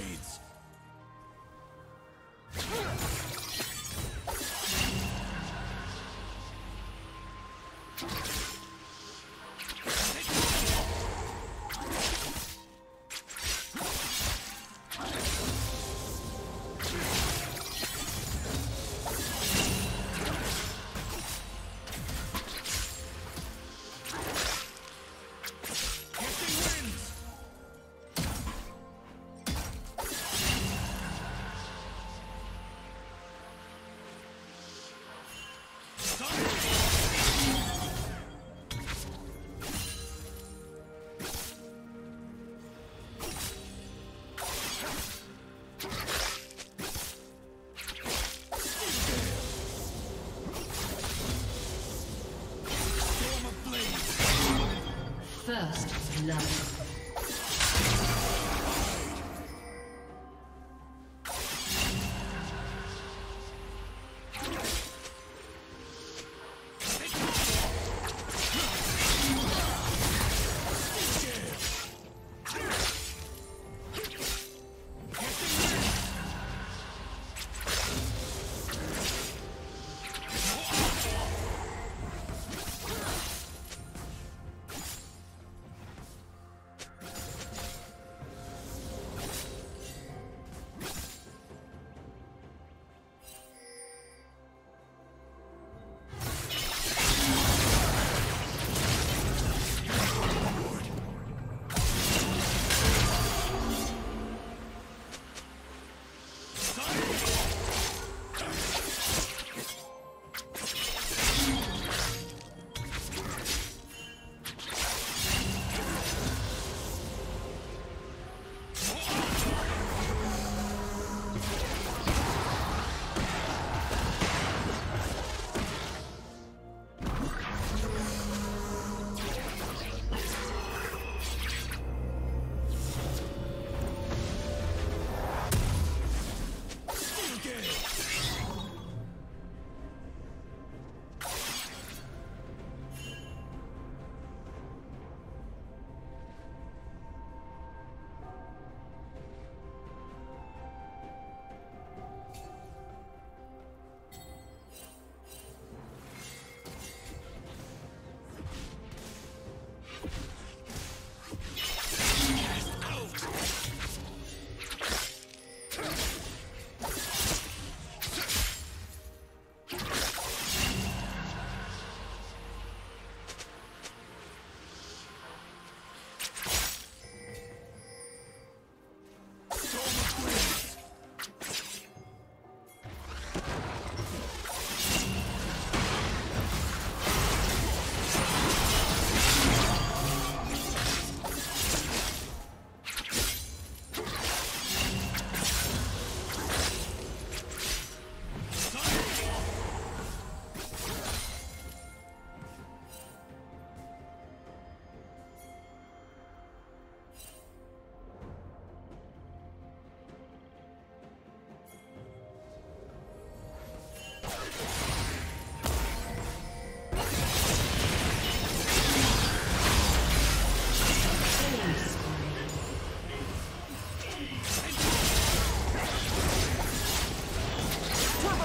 blades! First love.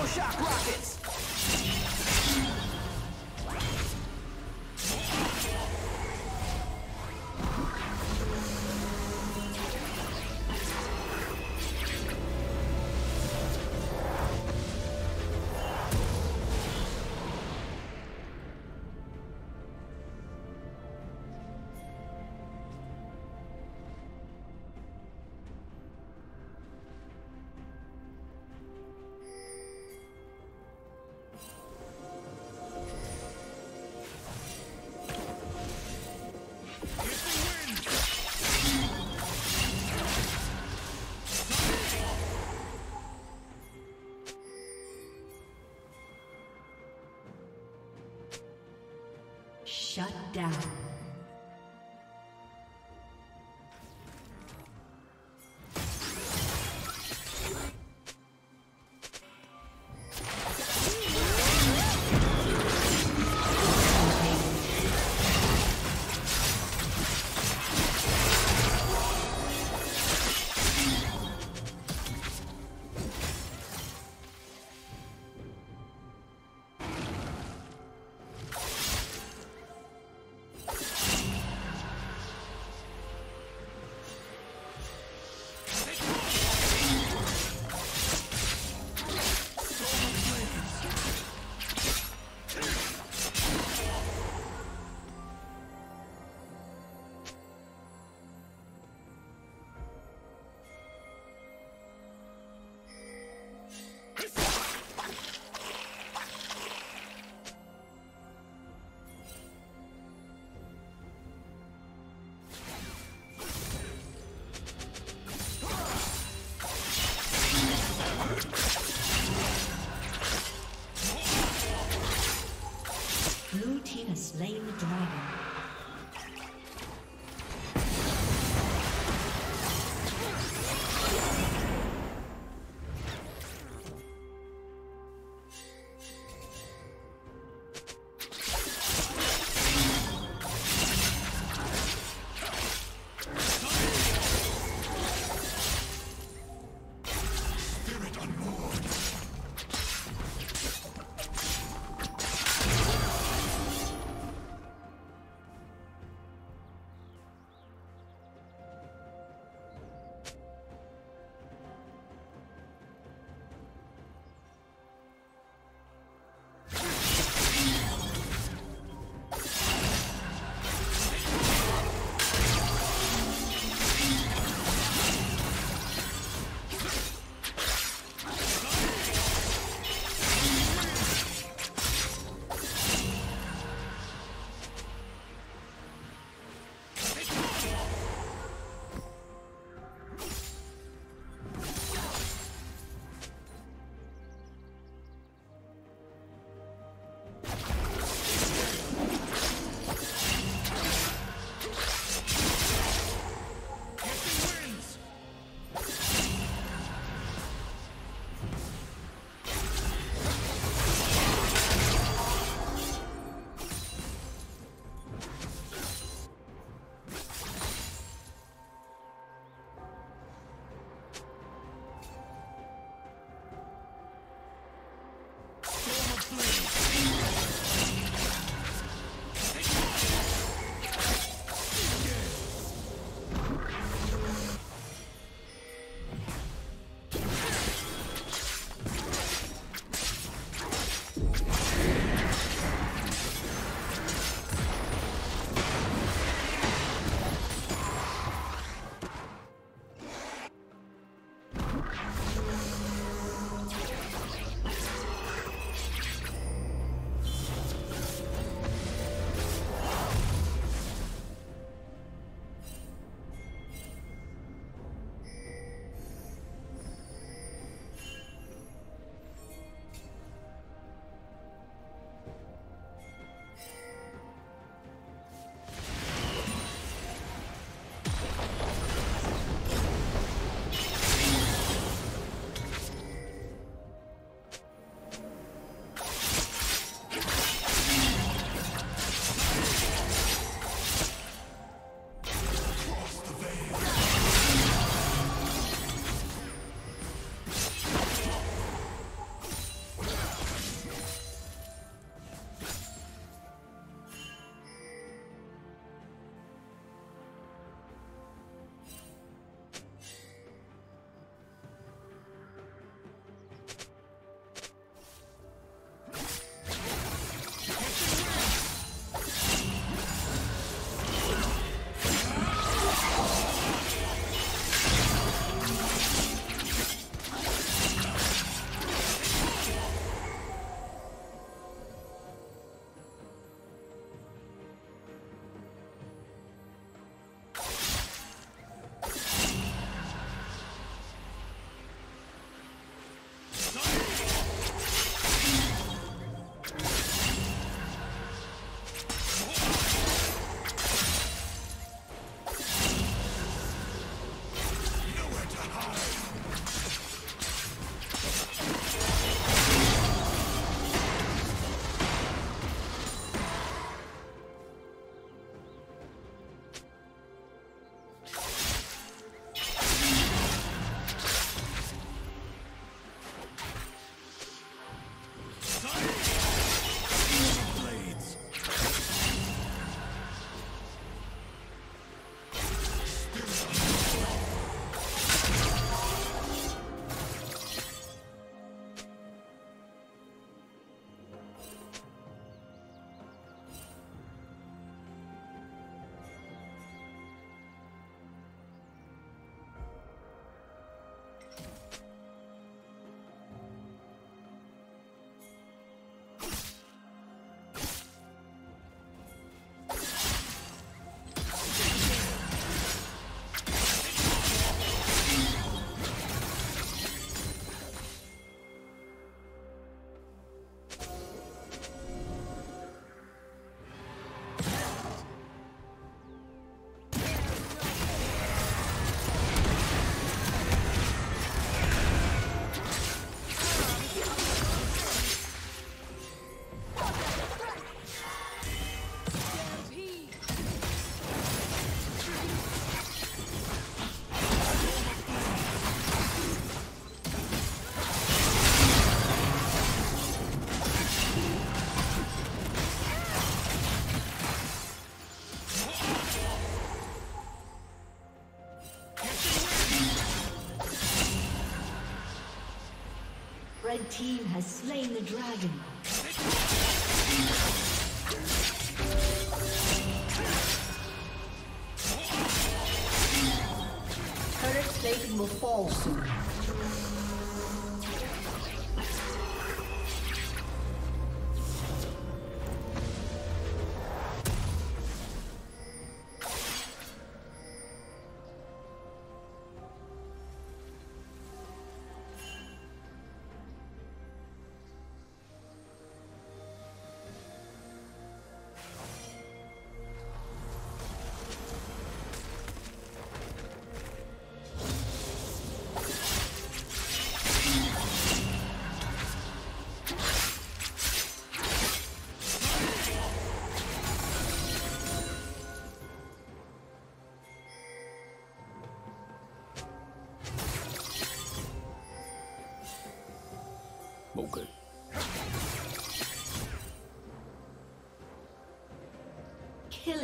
Shock rockets! Red team has slain the dragon. Turret plating will fall soon.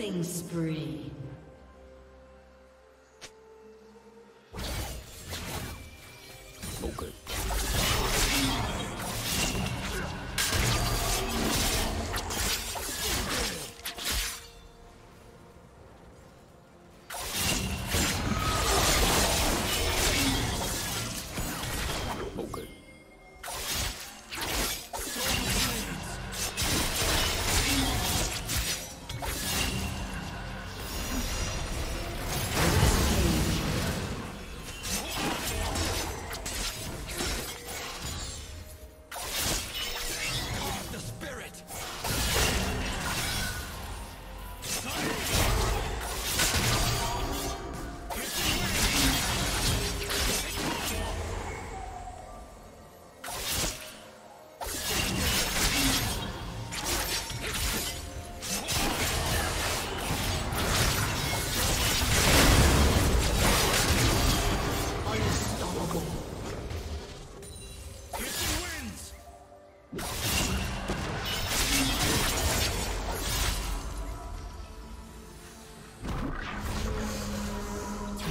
Killing spree.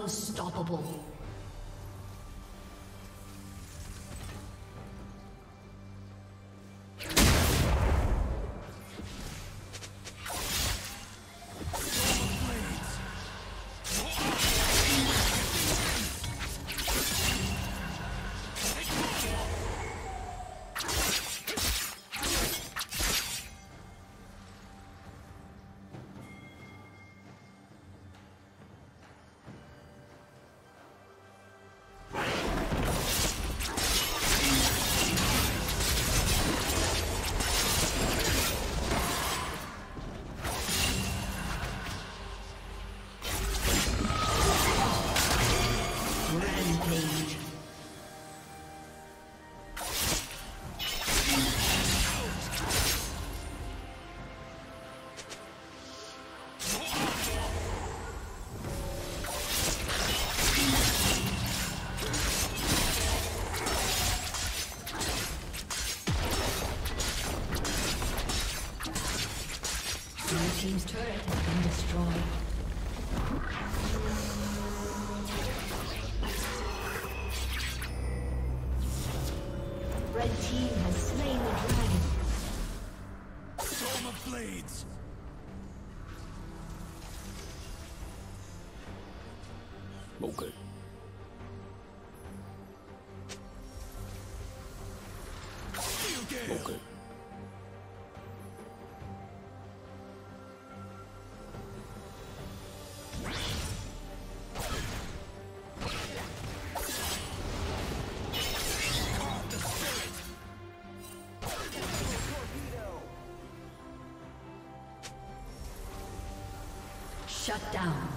Unstoppable. Okay. Shut down.